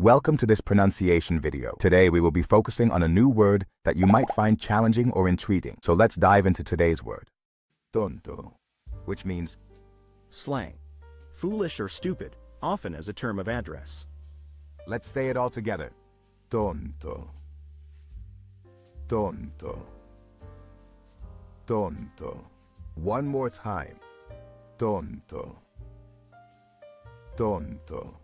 Welcome to this pronunciation video. Today we will be focusing on a new word that you might find challenging or intriguing. So let's dive into today's word. Tonto, which means Slang. Foolish or stupid, often as a term of address. Let's say it all together. Tonto. Tonto. Tonto. One more time. Tonto. Tonto.